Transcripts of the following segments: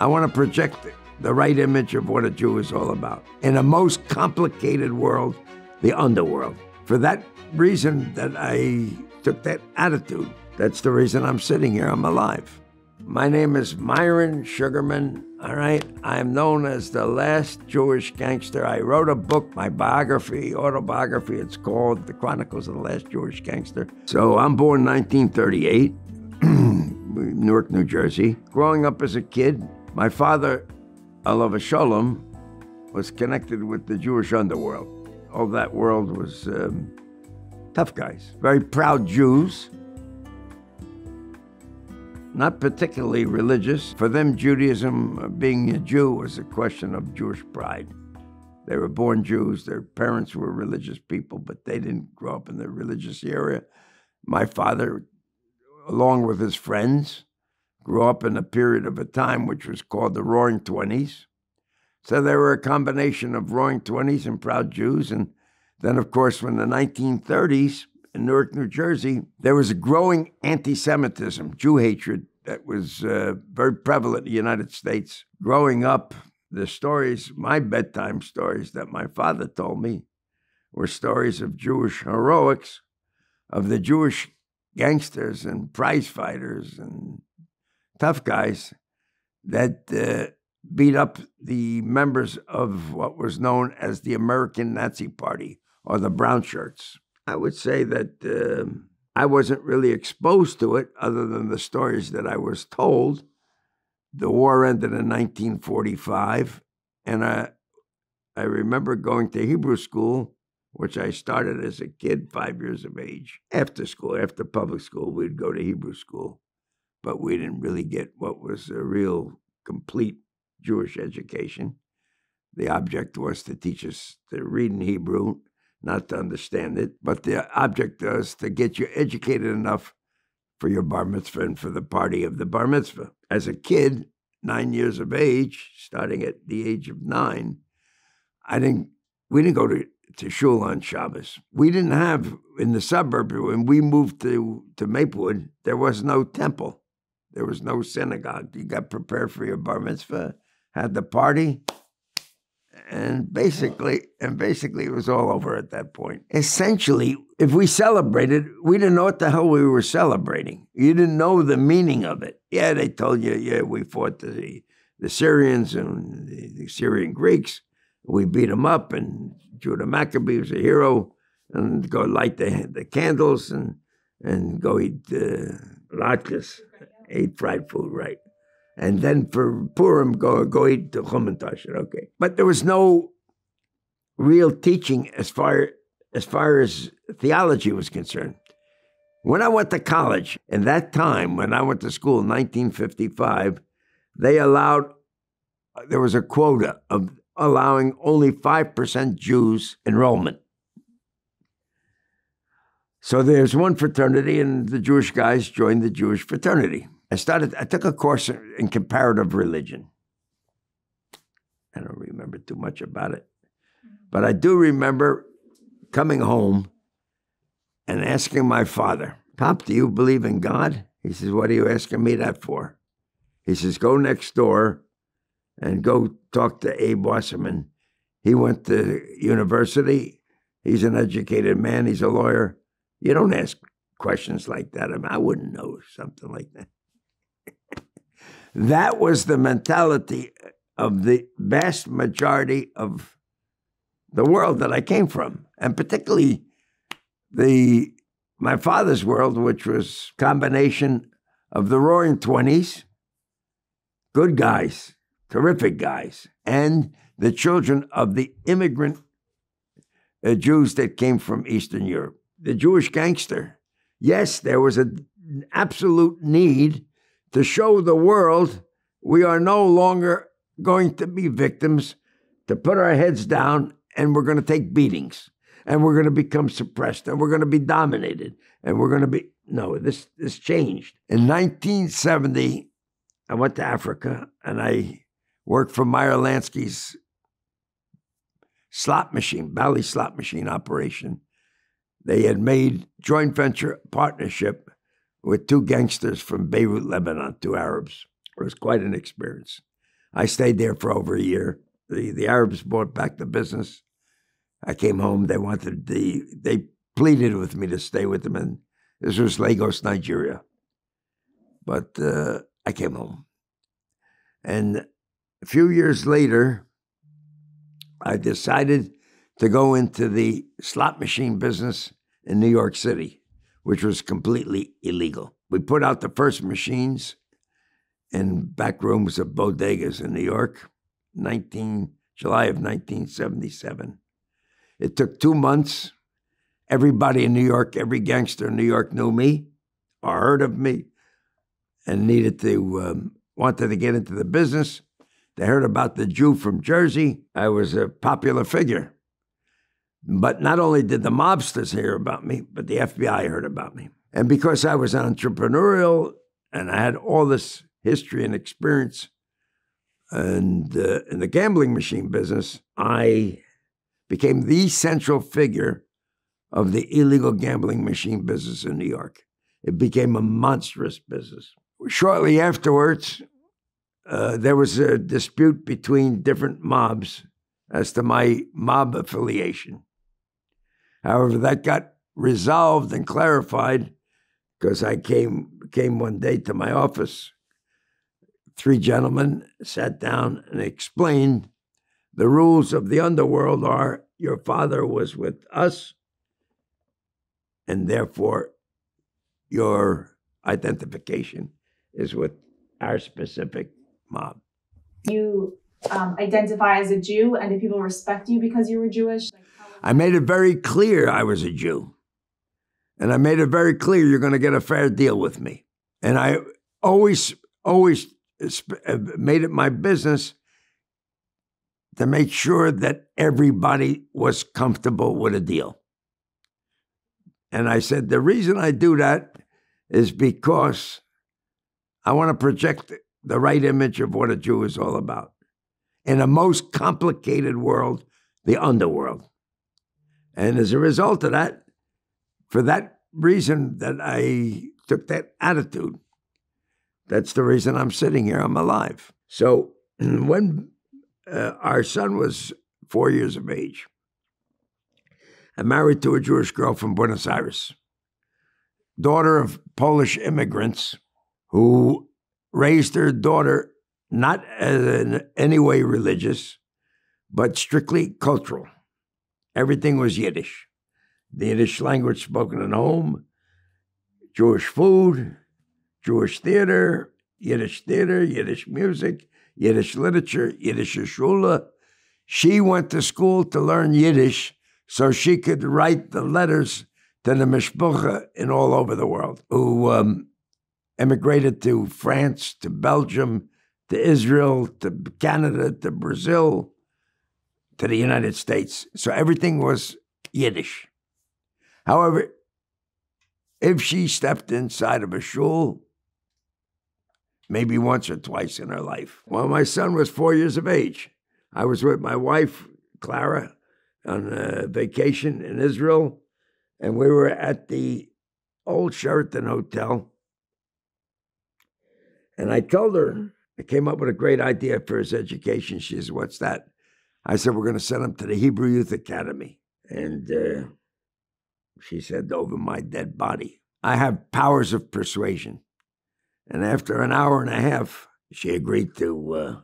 I want to project the right image of what a Jew is all about. In a most complicated world, the underworld. For that reason that I took that attitude. That's the reason I'm sitting here. I'm alive. My name is Myron Sugarman. All right. I am known as the last Jewish gangster. I wrote a book, my biography, autobiography. It's called The Chronicles of the Last Jewish Gangster. So I'm born 1938, Newark, New Jersey. Growing up as a kid, my father, Alav Shalom, was connected with the Jewish underworld. All that world was um, tough guys, very proud Jews not particularly religious. For them, Judaism, uh, being a Jew, was a question of Jewish pride. They were born Jews. Their parents were religious people, but they didn't grow up in the religious area. My father, along with his friends, grew up in a period of a time which was called the Roaring Twenties. So they were a combination of Roaring Twenties and proud Jews. And then, of course, when the 1930s, in Newark, New Jersey, there was a growing anti Semitism, Jew hatred, that was uh, very prevalent in the United States. Growing up, the stories, my bedtime stories that my father told me, were stories of Jewish heroics, of the Jewish gangsters and prize fighters and tough guys that uh, beat up the members of what was known as the American Nazi Party or the Brown Shirts. I would say that uh, I wasn't really exposed to it other than the stories that I was told. The war ended in 1945, and I, I remember going to Hebrew school, which I started as a kid, five years of age. After school, after public school, we'd go to Hebrew school, but we didn't really get what was a real complete Jewish education. The object was to teach us to read in Hebrew not to understand it, but the object was to get you educated enough for your bar mitzvah and for the party of the bar mitzvah. As a kid, nine years of age, starting at the age of nine, I didn't. We didn't go to to shul on Shabbos. We didn't have in the suburb when we moved to to Maplewood. There was no temple. There was no synagogue. You got prepared for your bar mitzvah, had the party, and basically and basically it was all over at that point. Essentially if we celebrated we didn't know what the hell we were celebrating. You didn't know the meaning of it. Yeah they told you yeah we fought the the syrians and the, the syrian greeks. We beat them up and judah maccabee was a hero and go light the, the candles and and go eat uh, latkes, eat fried food right and then for Purim, go go eat the hamantaschen. Okay, but there was no real teaching as far as far as theology was concerned. When I went to college, in that time, when I went to school in 1955, they allowed there was a quota of allowing only 5% Jews enrollment. So there's one fraternity, and the Jewish guys joined the Jewish fraternity. I started, I took a course in comparative religion. I don't remember too much about it, but I do remember coming home and asking my father, Pop, do you believe in God? He says, What are you asking me that for? He says, Go next door and go talk to Abe Wasserman. He went to university. He's an educated man. He's a lawyer. You don't ask questions like that. I, mean, I wouldn't know something like that. That was the mentality of the vast majority of the world that I came from, and particularly the my father's world, which was combination of the Roaring Twenties, good guys, terrific guys, and the children of the immigrant uh, Jews that came from Eastern Europe. The Jewish gangster. Yes, there was an absolute need to show the world we are no longer going to be victims, to put our heads down, and we're going to take beatings, and we're going to become suppressed, and we're going to be dominated, and we're going to be. No, this, this changed. In 1970, I went to Africa and I worked for Meyer Lansky's slot machine, Bally slot machine operation. They had made joint venture partnership with two gangsters from Beirut, Lebanon, two Arabs. It was quite an experience. I stayed there for over a year. The the Arabs bought back the business. I came home. They wanted the they pleaded with me to stay with them, and this was Lagos, Nigeria. But uh, I came home, and a few years later, I decided to go into the slot machine business in New York City, which was completely illegal. We put out the first machines in back rooms of bodegas in New York, 19 July of 1977. It took two months. Everybody in New York, every gangster in New York knew me or heard of me and needed to, um, wanted to get into the business. They heard about the Jew from Jersey. I was a popular figure. But not only did the mobsters hear about me, but the FBI heard about me. And because I was entrepreneurial and I had all this history and experience and uh, in the gambling machine business, I became the central figure of the illegal gambling machine business in New York. It became a monstrous business. Shortly afterwards, uh, there was a dispute between different mobs as to my mob affiliation. However, that got resolved and clarified because I came came one day to my office. Three gentlemen sat down and explained the rules of the underworld are your father was with us, and therefore your identification is with our specific mob. You um, identify as a Jew, and do people respect you because you were Jewish? I made it very clear I was a Jew. And I made it very clear you're going to get a fair deal with me. And I always, always uh, made it my business to make sure that everybody was comfortable with a deal. And I said, the reason I do that is because I want to project the right image of what a Jew is all about. In a most complicated world, the underworld. And as a result of that, for that reason that I took that attitude, that's the reason I'm sitting here. I'm alive. So when uh, our son was four years of age. I'm married to a Jewish girl from Buenos Aires, daughter of Polish immigrants who raised their daughter not in any way religious, but strictly cultural. Everything was Yiddish. The Yiddish language spoken at home, Jewish food, Jewish theater, Yiddish theater, Yiddish music, Yiddish literature, Yiddish shula. She went to school to learn Yiddish so she could write the letters to the mishpucha in all over the world who um, emigrated to France, to Belgium, to Israel, to Canada, to Brazil, to the United States. So everything was Yiddish. However, if she stepped inside of a shul, maybe once or twice in her life. While my son was four years of age, I was with my wife, Clara, on a vacation in Israel, and we were at the old Sheraton Hotel. And I told her, I came up with a great idea for his education. She says, What's that? I said, We're going to send him to the Hebrew Youth Academy. And uh, she said, Over my dead body. I have powers of persuasion. And after an hour and a half, she agreed to. Uh,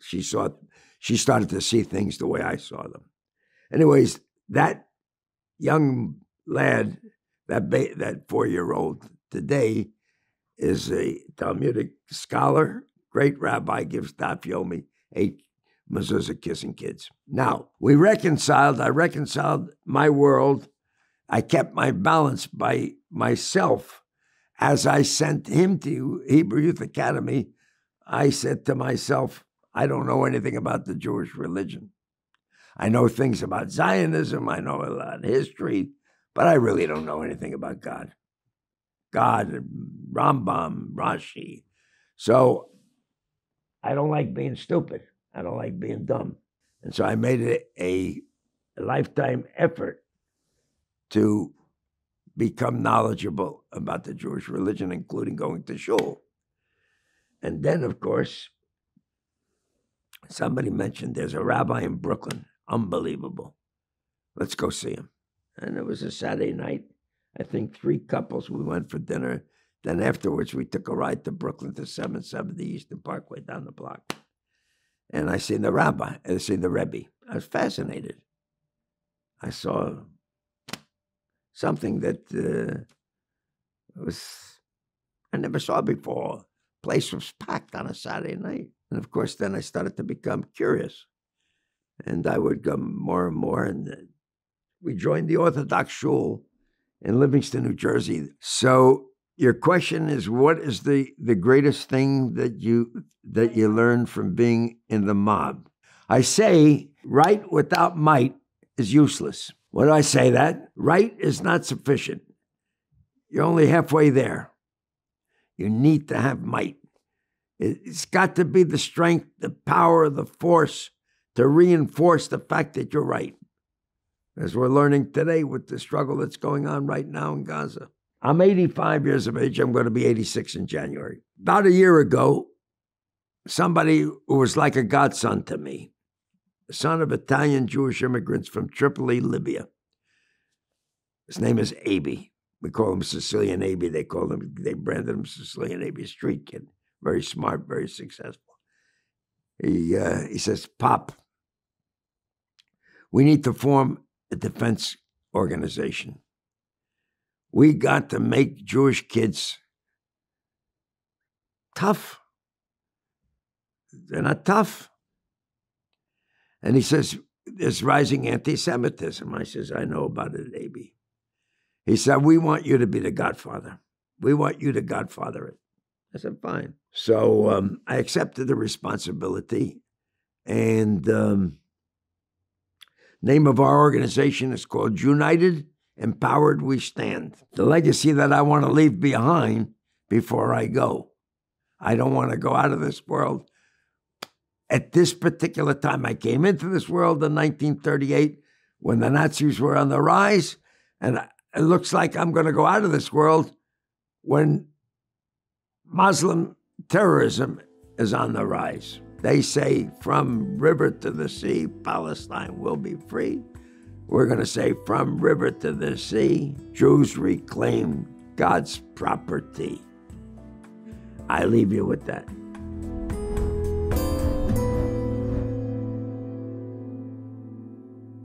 she saw. She started to see things the way I saw them. Anyways, that young lad, that ba- that four year old today, is a Talmudic scholar, great rabbi, gives daf yomi, eight mezuzah kissing kids. Now we reconciled. I reconciled my world. I kept my balance by myself as I sent him to Hebrew Youth Academy, I said to myself, I don't know anything about the Jewish religion. I know things about Zionism, I know a lot of history, but I really don't know anything about God. God, Rambam, Rashi. So I don't like being stupid. I don't like being dumb. And so I made it a, a lifetime effort to become knowledgeable about the Jewish religion, including going to shul. And then, of course, Somebody mentioned there's a rabbi in Brooklyn. Unbelievable. Let's go see him. And it was a Saturday night. I think three couples. We went for dinner. Then afterwards, we took a ride to Brooklyn to 770 Eastern Parkway down the block. And I seen the rabbi, I seen the Rebbe. I was fascinated. I saw something that uh, was I never saw before. Place was packed on a Saturday night. And of course, then I started to become curious. And I would go more and more. And uh, we joined the Orthodox Shul in Livingston, New Jersey. So your question is what is the, the greatest thing that you that you learned from being in the mob? I say right without might is useless. What do I say that? Right is not sufficient. You're only halfway there. You need to have might. It's got to be the strength, the power, the force to reinforce the fact that you're right. As we're learning today with the struggle that's going on right now in Gaza. I'm 85 years of age. I'm going to be 86 in January. About a year ago, somebody who was like a godson to me, son of Italian Jewish immigrants from Tripoli, Libya. His name is Aby. We call him Sicilian Aby. They call him, they branded him Sicilian Aby, street kid. Very smart, very successful. He, uh, he says, Pop, we need to form a defense organization. We got to make Jewish kids tough. They're not tough. And he says, There's rising anti Semitism. I says, I know about it, Aby. He said, We want you to be the godfather. We want you to godfather it. I said, Fine. So um, I accepted the responsibility. And um, name of our organization is called United Empowered We Stand. The legacy that I want to leave behind before I go. I don't want to go out of this world. At this particular time, I came into this world in 1938 when the Nazis were on the rise, and it looks like I'm going to go out of this world when Muslim terrorism is on the rise. They say from river to the sea, Palestine will be free. We're going to say from river to the sea, Jews reclaim God's property. I leave you with that.